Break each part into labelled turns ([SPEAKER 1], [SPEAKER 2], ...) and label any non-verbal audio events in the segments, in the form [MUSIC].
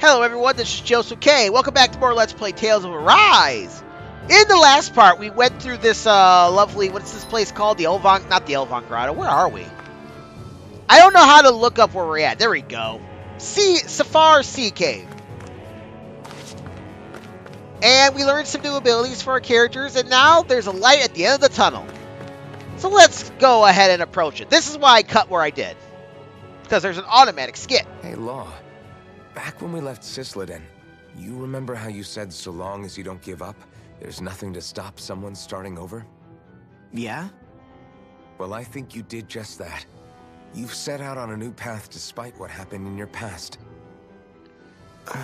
[SPEAKER 1] Hello everyone, this is Joseph K. Welcome back to more Let's Play Tales of Arise! In the last part, we went through this uh, lovely, what's this place called? The Elvon, not the Elvon Grotto, where are we? I don't know how to look up where we're at. There we go. Sea, Safar Sea Cave. And we learned some new abilities for our characters, and now there's a light at the end of the tunnel. So let's go ahead and approach it. This is why I cut where I did. Because there's an automatic skip.
[SPEAKER 2] Hey, Law. Back when we left Cisloden, you remember how you said so long as you don't give up, there's nothing to stop someone starting over?
[SPEAKER 3] Yeah?
[SPEAKER 2] Well, I think you did just that. You've set out on a new path despite what happened in your past. [SIGHS]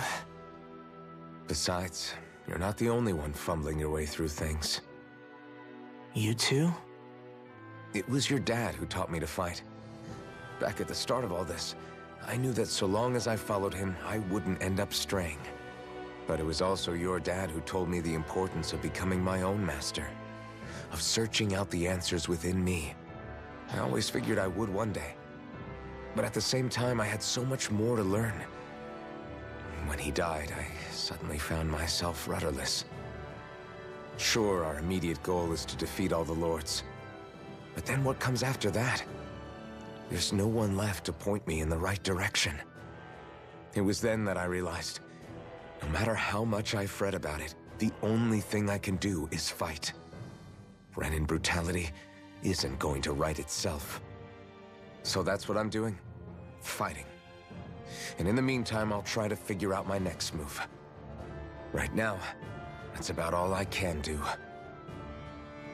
[SPEAKER 2] Besides, you're not the only one fumbling your way through things.
[SPEAKER 3] You too?
[SPEAKER 2] It was your dad who taught me to fight. Back at the start of all this, I knew that so long as I followed him, I wouldn't end up straying. But it was also your dad who told me the importance of becoming my own master. Of searching out the answers within me. I always figured I would one day. But at the same time, I had so much more to learn. When he died, I suddenly found myself rudderless. Sure, our immediate goal is to defeat all the lords. But then what comes after that? There's no one left to point me in the right direction. It was then that I realized, no matter how much I fret about it, the only thing I can do is fight. Renan brutality isn't going to right itself. So that's what I'm doing. Fighting. And in the meantime, I'll try to figure out my next move. Right now, that's about all I can do.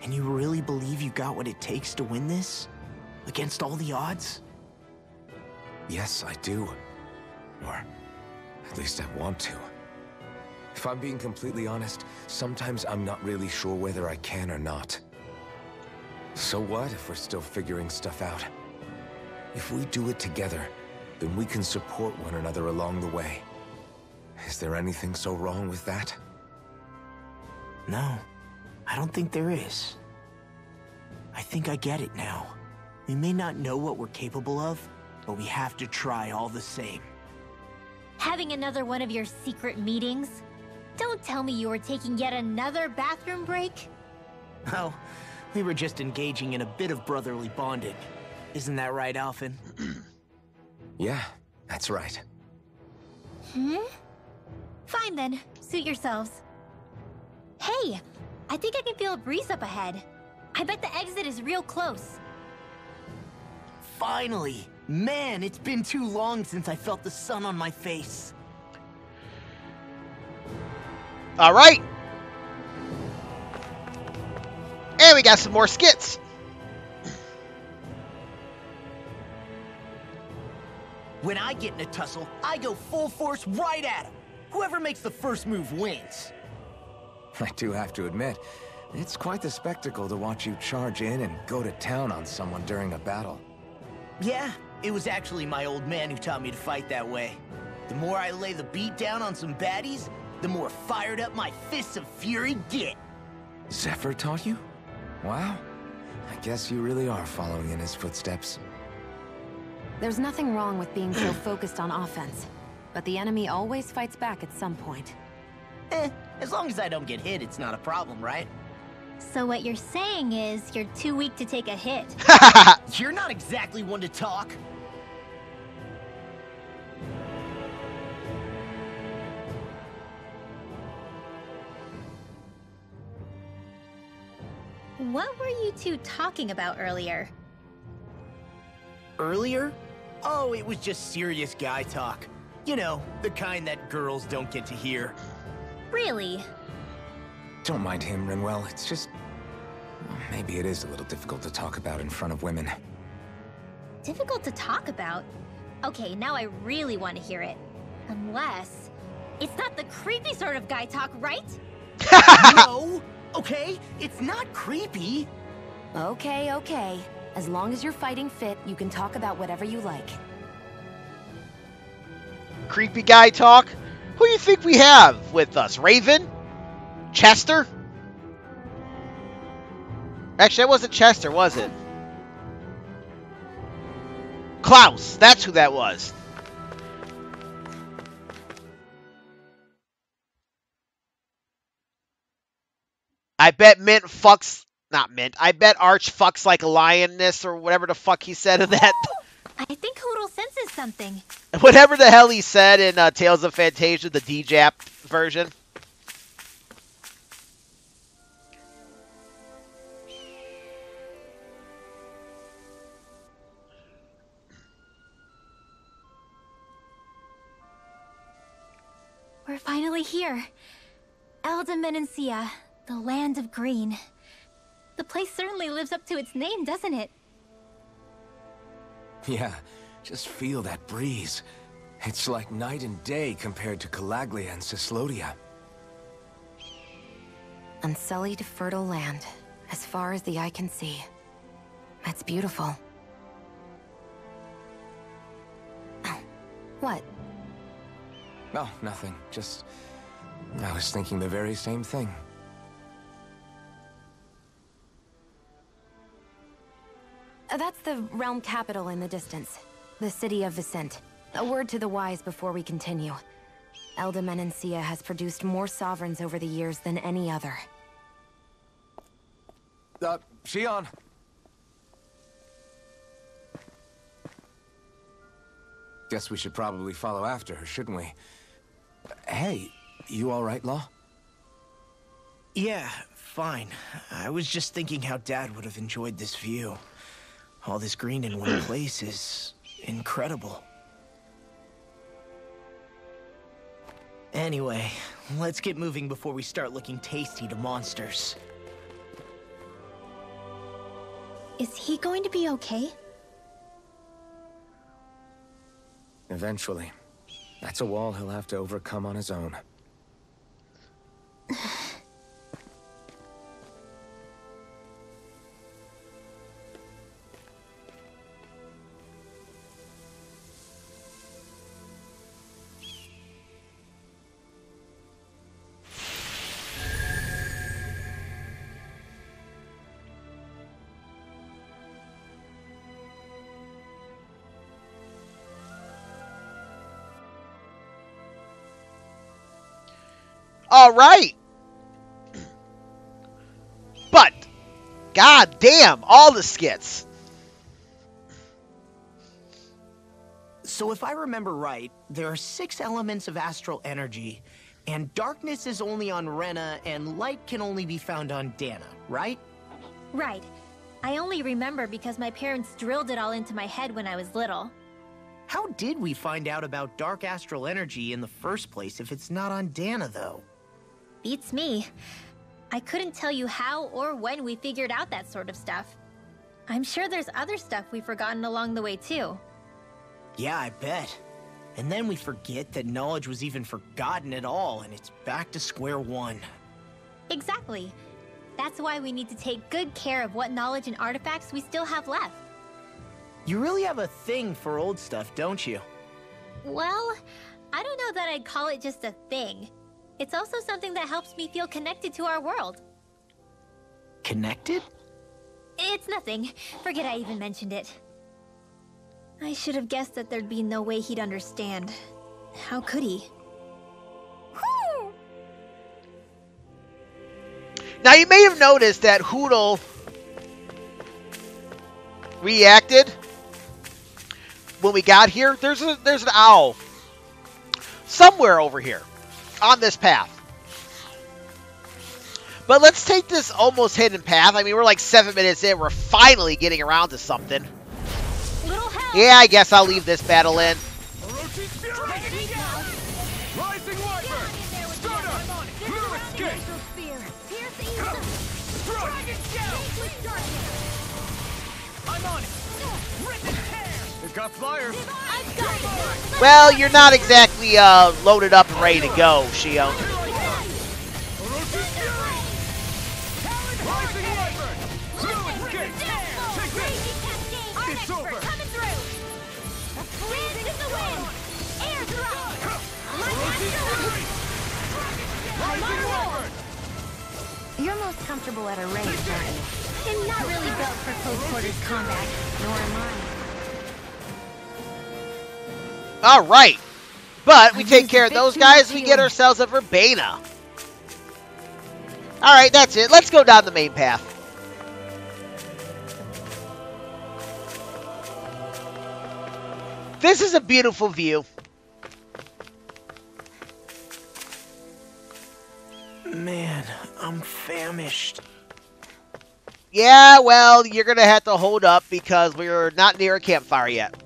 [SPEAKER 3] And you really believe you got what it takes to win this? Against all the odds?
[SPEAKER 2] Yes, I do. Or at least I want to. If I'm being completely honest, sometimes I'm not really sure whether I can or not. So what if we're still figuring stuff out? If we do it together, then we can support one another along the way. Is there anything so wrong with that?
[SPEAKER 3] No, I don't think there is. I think I get it now. We may not know what we're capable of, but we have to try all the same.
[SPEAKER 4] Having another one of your secret meetings? Don't tell me you were taking yet another bathroom break?
[SPEAKER 3] Oh, we were just engaging in a bit of brotherly bonding. Isn't that right, Alphen? [CLEARS THROAT]
[SPEAKER 2] yeah, that's right.
[SPEAKER 4] Hmm? Fine then, suit yourselves. Hey, I think I can feel a breeze up ahead. I bet the exit is real close.
[SPEAKER 3] Finally! Man, it's been too long since I felt the sun on my face.
[SPEAKER 1] All right. And we got some more skits.
[SPEAKER 3] When I get in a tussle, I go full force right at him. Whoever makes the first move wins.
[SPEAKER 2] I do have to admit, it's quite the spectacle to watch you charge in and go to town on someone during a battle.
[SPEAKER 3] Yeah, it was actually my old man who taught me to fight that way. The more I lay the beat down on some baddies, the more fired up my fists of fury get.
[SPEAKER 2] Zephyr taught you? Wow. I guess you really are following in his footsteps.
[SPEAKER 5] There's nothing wrong with being so [CLEARS THROAT] focused on offense, but the enemy always fights back at some point.
[SPEAKER 3] Eh, as long as I don't get hit, it's not a problem, right?
[SPEAKER 4] So what you're saying is you're too weak to take a hit. [LAUGHS] [LAUGHS]
[SPEAKER 3] you're not exactly one to talk.
[SPEAKER 4] What were you two talking about earlier?
[SPEAKER 3] Earlier? Oh, it was just serious guy talk. You know, the kind that girls don't get to hear.
[SPEAKER 4] Really?
[SPEAKER 2] Don't mind him, Rinwell. It's just... Well, maybe it is a little difficult to talk about in front of women.
[SPEAKER 4] Difficult to talk about? Okay, now I really want to hear it. Unless... It's not the creepy sort of guy talk, right? [LAUGHS]
[SPEAKER 3] no! Okay, it's not creepy.
[SPEAKER 5] Okay, okay. As long as you're fighting fit, you can talk about whatever you like.
[SPEAKER 1] Creepy guy talk? Who do you think we have with us? Raven? Chester? Actually, that wasn't Chester, was it? Klaus! That's who that was! I bet Mint fucks... Not Mint. I bet Arch fucks like a lioness or whatever the fuck he said in that. [LAUGHS]
[SPEAKER 4] I think Hootle senses something.
[SPEAKER 1] Whatever the hell he said in uh, Tales of Phantasia, the DeJap version.
[SPEAKER 4] We're finally here. Elde Menancia, the land of green. The place certainly lives up to its name, doesn't it? [LAUGHS]
[SPEAKER 2] Yeah, just feel that breeze. It's like night and day compared to Calaglia and Cyslodia.
[SPEAKER 5] Unsullied, fertile land, as far as the eye can see. That's beautiful. Oh, what?
[SPEAKER 2] Oh, nothing. Just... I was thinking the very same thing.
[SPEAKER 5] Uh, That's the realm capital in the distance. The city of Viscint. A word to the wise before we continue. Elde Menancia has produced more sovereigns over the years than any other.
[SPEAKER 2] Uh, Shionne! Guess we should probably follow after her, shouldn't we? Hey, you alright, Law?
[SPEAKER 3] Yeah, fine. I was just thinking how Dad would have enjoyed this view. All this green in one [CLEARS THROAT] place is incredible. Anyway, let's get moving before we start looking tasty to monsters.
[SPEAKER 4] Is he going to be okay?
[SPEAKER 2] Eventually. That's a wall he'll have to overcome on his own.
[SPEAKER 1] All right. But, god damn, all the skits.
[SPEAKER 3] So if I remember right, there are six elements of astral energy, and darkness is only on Rena, and light can only be found on Dahna, right?
[SPEAKER 4] Right. I only remember because my parents drilled it all into my head when I was little.
[SPEAKER 3] How did we find out about dark astral energy in the first place if it's not on Dahna, though?
[SPEAKER 4] Beats me. I couldn't tell you how or when we figured out that sort of stuff. I'm sure there's other stuff we've forgotten along the way, too.
[SPEAKER 3] Yeah, I bet. And then we forget that knowledge was even forgotten at all, and it's back to square one.
[SPEAKER 4] Exactly. That's why we need to take good care of what knowledge and artifacts we still have left.
[SPEAKER 3] You really have a thing for old stuff, don't you?
[SPEAKER 4] Well, I don't know that I'd call it just a thing. It's also something that helps me feel connected to our world.
[SPEAKER 3] Connected?
[SPEAKER 4] It's nothing. Forget I even mentioned it. I should have guessed that there'd be no way he'd understand. How could he?
[SPEAKER 1] Now you may have noticed that Hootle reacted when we got here. There's a there's an owl somewhere over here on this path. But let's take this almost hidden path. I mean, we're like seven minutes in. We're finally getting around to something. Yeah, I guess I'll leave this battle in.
[SPEAKER 3] Tear!
[SPEAKER 2] They've got flyers!
[SPEAKER 4] I've got!
[SPEAKER 1] Well, you're not exactly uh, loaded up and ready to go, Shio.
[SPEAKER 2] Orochi's Fury! Rising Wyvern! Moon Escape! Take this! It's over!
[SPEAKER 4] Coming through! Wind in the wind! Air drop!
[SPEAKER 2] Orochi's Fury! Rising Wyvern!
[SPEAKER 5] You're most comfortable at a range, aren't you?
[SPEAKER 4] I'm not really built for close quarters combat.
[SPEAKER 5] Nor am I.
[SPEAKER 1] All right. But we take care of those guys, we get ourselves a Verbena. All right, that's it. Let's go down the main path. This is a beautiful view.
[SPEAKER 3] Man, I'm famished.
[SPEAKER 1] Yeah, well, you're going to have to hold up because we're not near a campfire yet.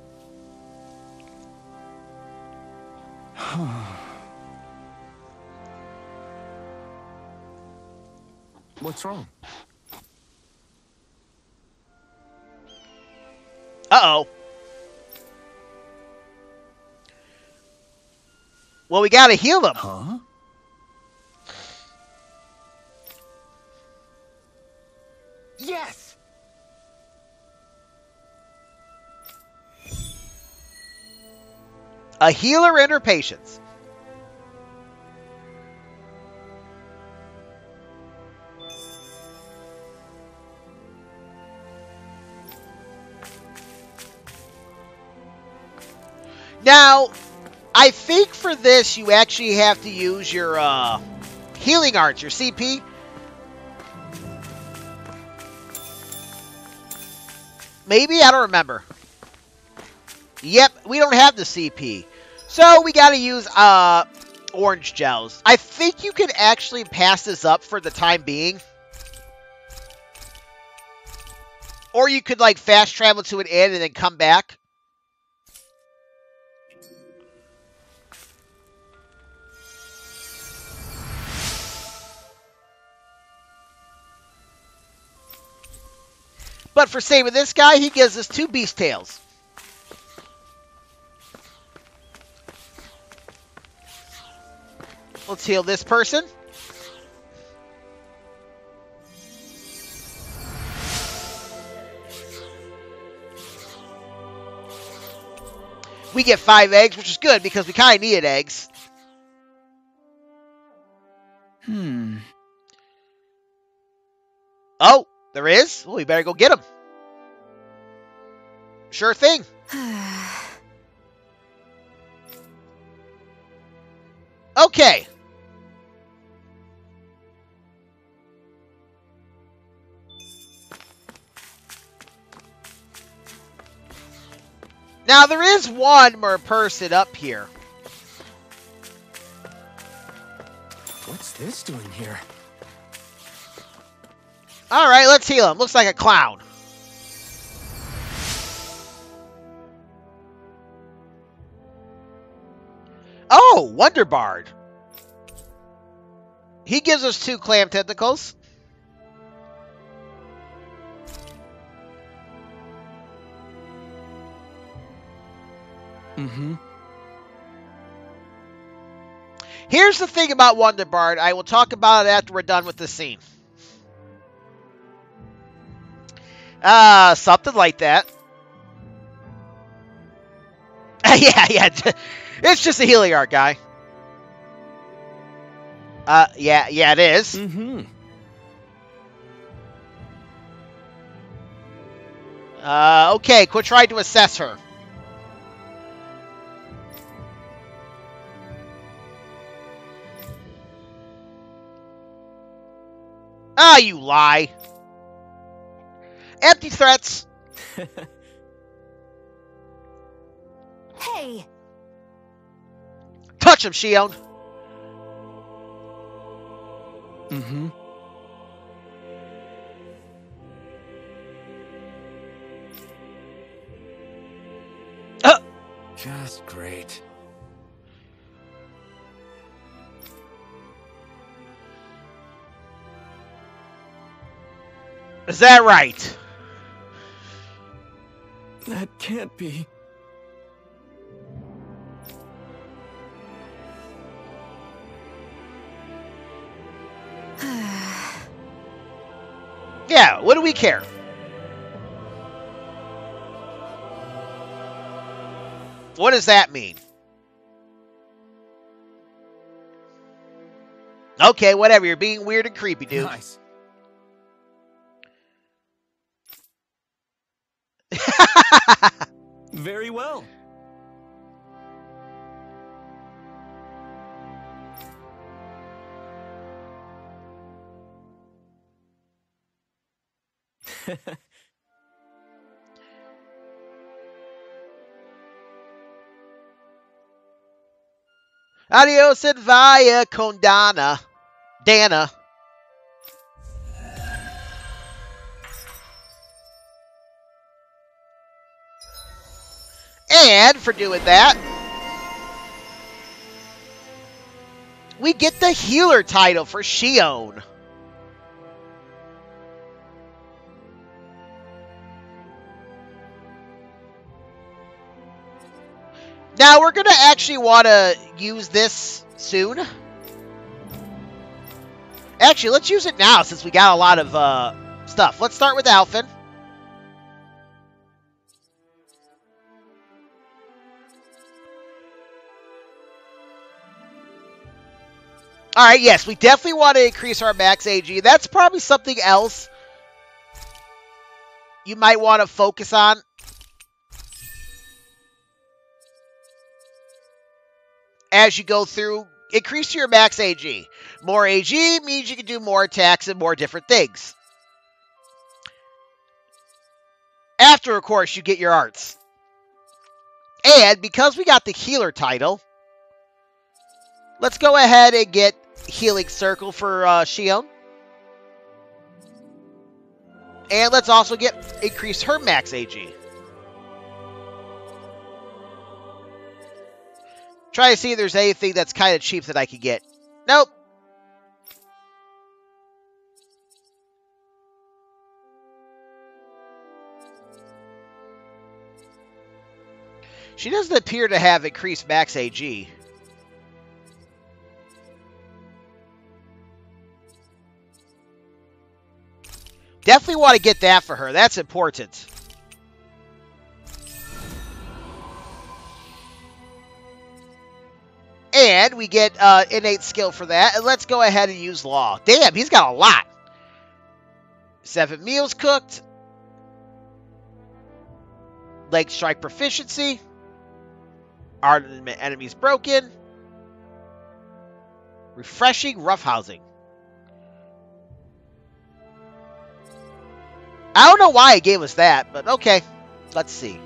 [SPEAKER 1] [SIGHS]
[SPEAKER 2] What's wrong?
[SPEAKER 1] Uh-oh. Well, we got to heal them.
[SPEAKER 3] Huh? Yes!
[SPEAKER 1] A healer and her patients. Now, I think for this you actually have to use your uh, healing arts, your CP. Maybe I don't remember. Yep, we don't have the CP. So we got to use uh, orange gels. I think you can actually pass this up for the time being. Or you could like fast travel to an inn and then come back. But for saving this guy, he gives us two beast tails. Let's heal this person. We get five eggs, which is good because we kind of needed eggs.
[SPEAKER 3] Hmm.
[SPEAKER 1] Oh, there is? Well, we better go get him. Sure thing. [SIGHS] Okay. Now, there is one more person up here.
[SPEAKER 3] What's this doing here?
[SPEAKER 1] All right, let's heal him. Looks like a clown. Oh, Wonder Bard. He gives us two clam tentacles.
[SPEAKER 3] Mm-hmm.
[SPEAKER 1] Here's the thing about Wonder Bard. I will talk about it after we're done with the scene. Uh, something like that. [LAUGHS] yeah, yeah. [LAUGHS] It's just a healing art guy. Uh, yeah, yeah, it is.
[SPEAKER 3] Mm-hmm.
[SPEAKER 1] Uh, okay, quit trying to assess her. Ah, you lie. Empty threats. [LAUGHS]
[SPEAKER 5] Hey!
[SPEAKER 1] Touch him, Shionne.
[SPEAKER 3] Mm-hmm.
[SPEAKER 1] Uh,
[SPEAKER 2] Just great.
[SPEAKER 1] Is that right?
[SPEAKER 3] That can't be. [SIGHS]
[SPEAKER 1] Yeah, what do we care? What does that mean? Okay, whatever. You're being weird and creepy, dude.
[SPEAKER 2] Nice. [LAUGHS]
[SPEAKER 3] Very well. [LAUGHS]
[SPEAKER 1] Adios and via Condana. Dana. For doing that, we get the healer title for Shionne. Now we're gonna actually want to use this soon. Actually, let's use it now since we got a lot of uh, stuff. Let's start with Alphen. All right, yes, we definitely want to increase our max AG. That's probably something else you might want to focus on. As you go through, increase your max AG. More AG means you can do more attacks and more different things. After, of course, you get your arts. And because we got the healer title, let's go ahead and get healing circle for uh, Shionne. And let's also get increase her max AG. Try to see if there's anything that's kind of cheap that I can get. Nope. She doesn't appear to have increased max AG. Definitely want to get that for her. That's important. And we get uh, innate skill for that. And let's go ahead and use law. Damn, he's got a lot. Seven meals cooked. Leg strike proficiency. Ardent enemies broken. Refreshing roughhousing. I don't know why it gave us that, but okay. Let's see.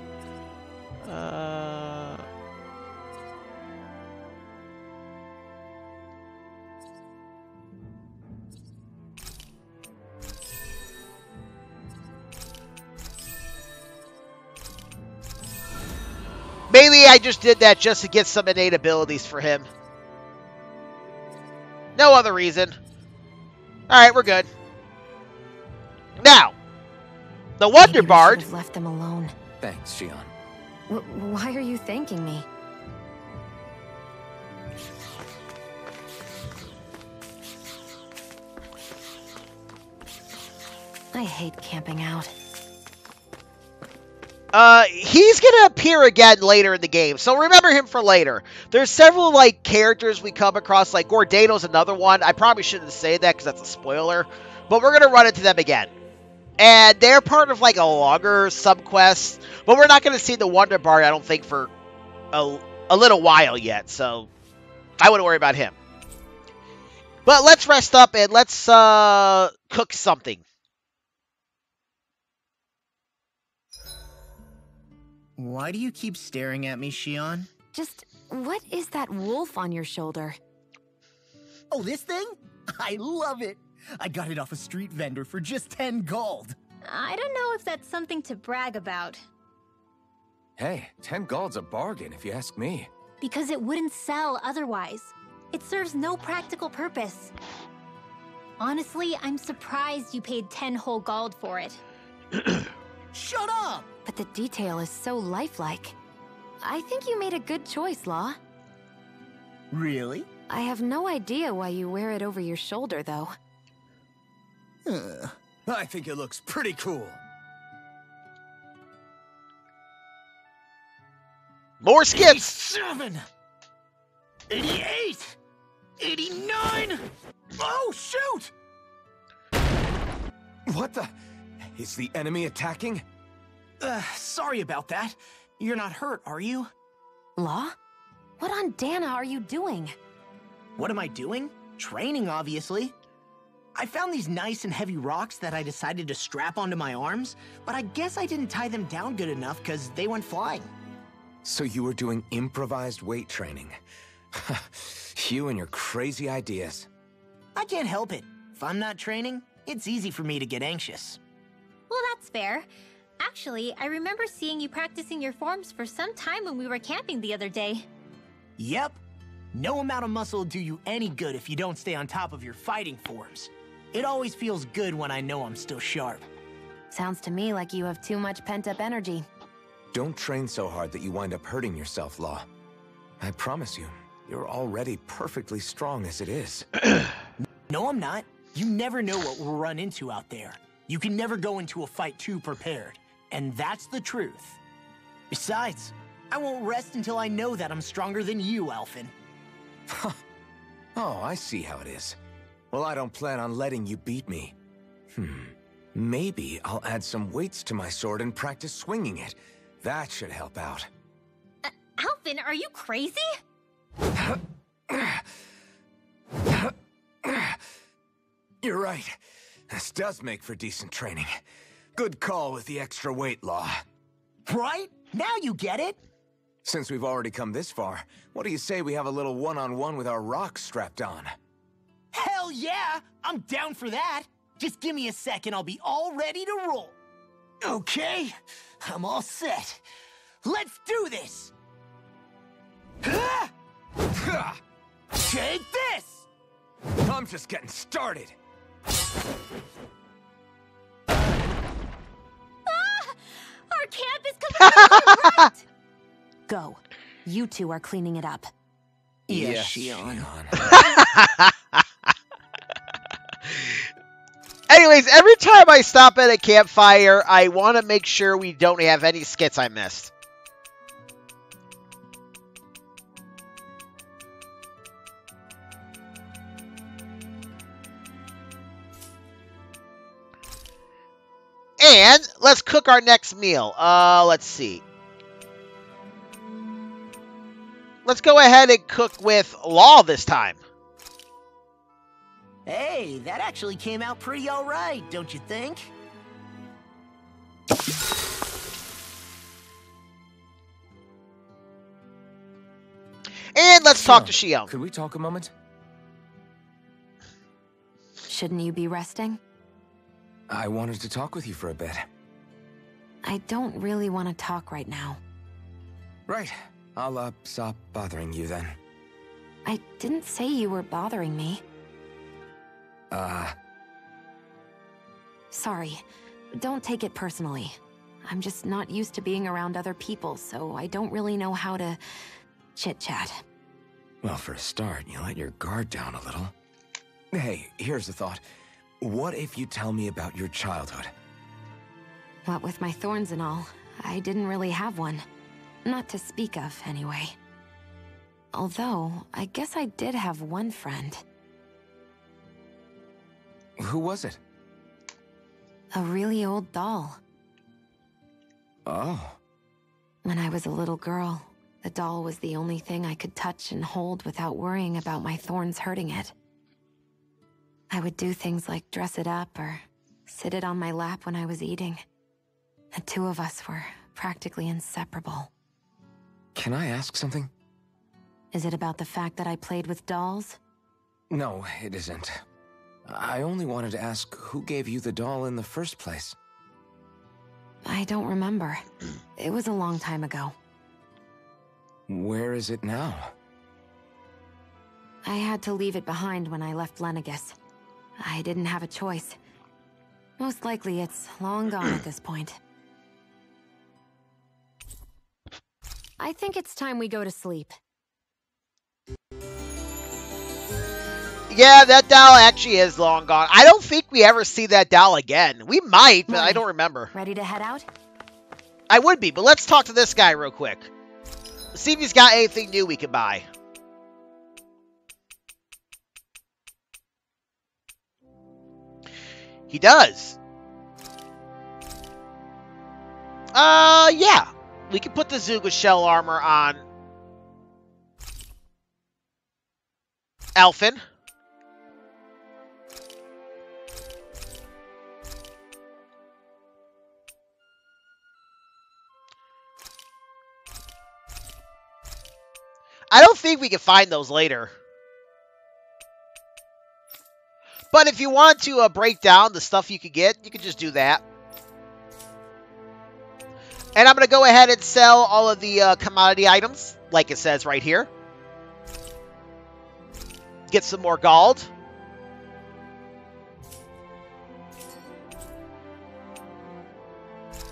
[SPEAKER 1] Uh... Maybe I just did that just to get some innate abilities for him. No other reason. Alright, we're good. Now, the Wonder Bard.
[SPEAKER 5] should've left them alone.
[SPEAKER 2] Thanks, Shionne.
[SPEAKER 5] W why are you thanking me? I hate camping out.
[SPEAKER 1] Uh, he's gonna appear again later in the game, so remember him for later. There's several like characters we come across, like Gordano's another one. I probably shouldn't say that because that's a spoiler, but we're gonna run into them again, and they're part of like a longer subquest. But we're not gonna see the Wonder Bard, I don't think, for a, a little while yet. So I wouldn't worry about him. But let's rest up and let's uh cook something.
[SPEAKER 3] Why do you keep staring at me, Shionne?
[SPEAKER 5] Just, what is that wolf on your shoulder?
[SPEAKER 3] Oh, this thing? [LAUGHS] I love it. I got it off a street vendor for just 10 gold.
[SPEAKER 4] I don't know if that's something to brag about,
[SPEAKER 2] Hey, 10 gold's a bargain if you ask me.
[SPEAKER 4] because it wouldn't sell otherwise. It serves no practical purpose. Honestly, I'm surprised you paid 10 whole gold for it. [CLEARS THROAT]
[SPEAKER 3] Shut up!
[SPEAKER 5] But the detail is so lifelike. I think you made a good choice, Law.
[SPEAKER 3] Really?
[SPEAKER 5] I have no idea why you wear it over your shoulder, though.
[SPEAKER 3] Uh, I think it looks pretty cool.
[SPEAKER 1] More skips.
[SPEAKER 3] 87! 88! 89! Oh, shoot!
[SPEAKER 2] What the? Is the enemy attacking?
[SPEAKER 3] Uh, sorry about that. You're not hurt, are you?
[SPEAKER 5] Law? What on Dahna are you doing?
[SPEAKER 3] What am I doing? Training, obviously. I found these nice and heavy rocks that I decided to strap onto my arms, but I guess I didn't tie them down good enough because they went flying.
[SPEAKER 2] So you were doing improvised weight training. [LAUGHS] you and your crazy ideas.
[SPEAKER 3] I can't help it. If I'm not training, it's easy for me to get anxious.
[SPEAKER 4] Well, that's fair. Actually, I remember seeing you practicing your forms for some time when we were camping the other day.
[SPEAKER 3] Yep. No amount of muscle will do you any good if you don't stay on top of your fighting forms. It always feels good when I know I'm still sharp.
[SPEAKER 5] Sounds to me like you have too much pent-up energy.
[SPEAKER 2] Don't train so hard that you wind up hurting yourself, Law. I promise you, you're already perfectly strong as it is. [CLEARS THROAT]
[SPEAKER 3] No, I'm not. You never know what we'll run into out there. You can never go into a fight too prepared. And that's the truth. Besides, I won't rest until I know that I'm stronger than you, Alphen. [LAUGHS]
[SPEAKER 2] oh, I see how it is. Well, I don't plan on letting you beat me. Hmm. Maybe I'll add some weights to my sword and practice swinging it. That should help out.
[SPEAKER 4] Uh, Alphen, are you crazy? [COUGHS]
[SPEAKER 2] You're right. This does make for decent training. Good call with the extra weight law.
[SPEAKER 3] Right? Now you get it!
[SPEAKER 2] Since we've already come this far, what do you say we have a little one-on-one -on -one with our rocks strapped on?
[SPEAKER 3] Hell yeah! I'm down for that! Just give me a second, I'll be all ready to roll. Okay, I'm all set. Let's do this! Take this!
[SPEAKER 2] I'm just getting started.
[SPEAKER 4] Ah! Our camp is completely [LAUGHS]
[SPEAKER 5] Go. You two are cleaning it up.
[SPEAKER 3] Yes, Shionne. [LAUGHS]
[SPEAKER 1] Anyways, every time I stop at a campfire, I want to make sure we don't have any skits I missed. And let's cook our next meal. Uh, let's see. Let's go ahead and cook with Law this time.
[SPEAKER 3] Hey, that actually came out pretty alright, don't you think?
[SPEAKER 1] And let's talk to Shionne.
[SPEAKER 2] Could we talk a moment?
[SPEAKER 5] Shouldn't you be resting?
[SPEAKER 2] I wanted to talk with you for a bit.
[SPEAKER 5] I don't really want to talk right now.
[SPEAKER 2] Right. I'll, uh, stop bothering you then.
[SPEAKER 5] I didn't say you were bothering me.
[SPEAKER 2] Uh...
[SPEAKER 5] Sorry. Don't take it personally. I'm just not used to being around other people, so I don't really know how to chit-chat.
[SPEAKER 2] Well, for a start, you let your guard down a little. Hey, here's a thought. What if you tell me about your childhood?
[SPEAKER 5] What with my thorns and all, I didn't really have one. Not to speak of, anyway. Although, I guess I did have one friend.
[SPEAKER 2] Who was it?
[SPEAKER 5] A really old doll.
[SPEAKER 2] Oh.
[SPEAKER 5] When I was a little girl, the doll was the only thing I could touch and hold without worrying about my thorns hurting it. I would do things like dress it up or sit it on my lap when I was eating. The two of us were practically inseparable.
[SPEAKER 2] Can I ask something?
[SPEAKER 5] Is it about the fact that I played with dolls?
[SPEAKER 2] No, it isn't. I only wanted to ask who gave you the doll in the first place.
[SPEAKER 5] I don't remember. It was a long time ago.
[SPEAKER 2] Where is it now?
[SPEAKER 5] I had to leave it behind when I left Lenegis. I didn't have a choice. Most likely it's long gone at this point. I think it's time we go to sleep.
[SPEAKER 1] Yeah, that doll actually is long gone. I don't think we ever see that doll again. We might, but I don't remember.
[SPEAKER 5] Ready to head out?
[SPEAKER 1] I would be, but let's talk to this guy real quick. See if he's got anything new we can buy. He does. Uh, yeah. We can put the Zuga shell armor on Alphen. I don't think we can find those later. But if you want to uh, break down the stuff you could get, you could just do that. And I'm going to go ahead and sell all of the uh, commodity items, like it says right here. Get some more gold.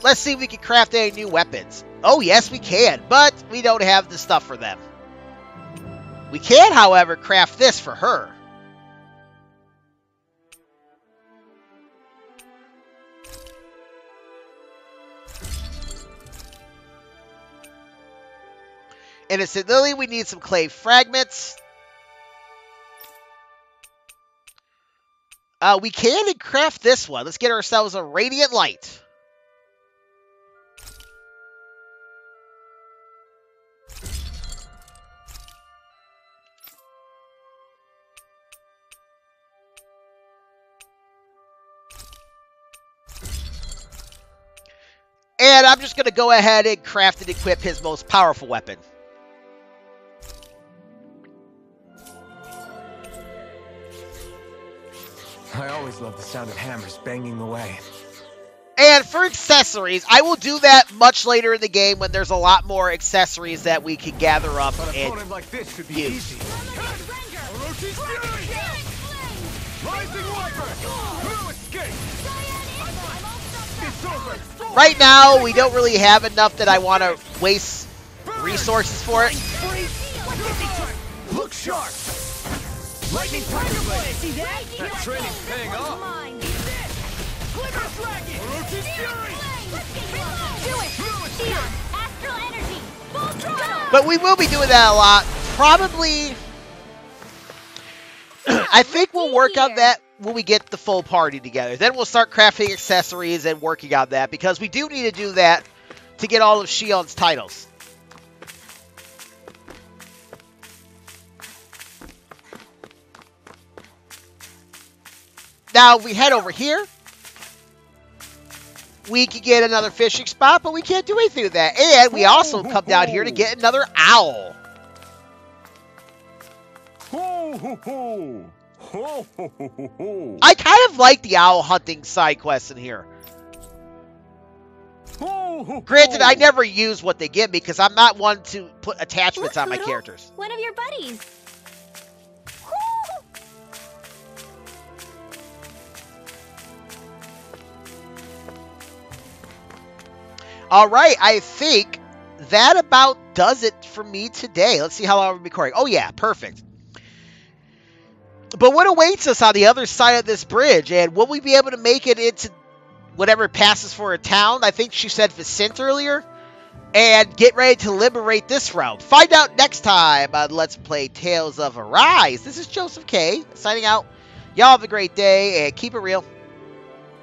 [SPEAKER 1] Let's see if we can craft any new weapons. Oh, yes, we can, but we don't have the stuff for them. We can, however, craft this for her. Innocent Lily, we need some clay fragments. Uh, we can craft this one. Let's get ourselves a Radiant Light. Just going to go ahead and craft and equip his most powerful weapon.
[SPEAKER 2] I always love the sound of hammers banging away.
[SPEAKER 1] And for accessories, I will do that much later in the game when there's a lot more accessories that we can gather up
[SPEAKER 2] But
[SPEAKER 1] and
[SPEAKER 2] like this should be
[SPEAKER 1] use.
[SPEAKER 2] easy.
[SPEAKER 6] Orochi's Fury! Rising Viper! Who escaped? It's over!
[SPEAKER 1] Right now, we don't really have enough that I want to waste resources for it.
[SPEAKER 6] Look sharp! Lightning Tiger Blade! See that? That training's paying off! Glimmer Dragon! Orochi's Fury!
[SPEAKER 4] Do it! Theon, astral energy! Full throttle!
[SPEAKER 1] But we will be doing that a lot. Probably, [CLEARS THROAT] I think we'll work on that when we get the full party together. Then we'll start crafting accessories and working on that because we do need to do that to get all of Shionne's titles. Now, if we head over here, we can get another fishing spot, but we can't do anything with that. And we also come down here to get another owl.
[SPEAKER 6] Ho ho ho! Ho ho ho ho ho!
[SPEAKER 1] I kind of like the owl hunting side quests in here.
[SPEAKER 6] Ho ho
[SPEAKER 1] Granted. I never use what they give me because I'm not one to put attachments
[SPEAKER 4] Look,
[SPEAKER 1] on my
[SPEAKER 4] Poodle,
[SPEAKER 1] characters.
[SPEAKER 4] One of your buddies. [LAUGHS]
[SPEAKER 1] All right, I think that about does it for me today. Let's see how long we're recording. Oh yeah, perfect. But what awaits us on the other side of this bridge? And will we be able to make it into whatever passes for a town? I think she said Viscint earlier. And get ready to liberate this realm. Find out next time on Let's Play Tales of Arise. This is Joseph K. signing out. Y'all have a great day and keep it real.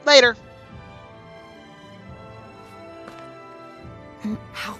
[SPEAKER 1] Later.
[SPEAKER 5] How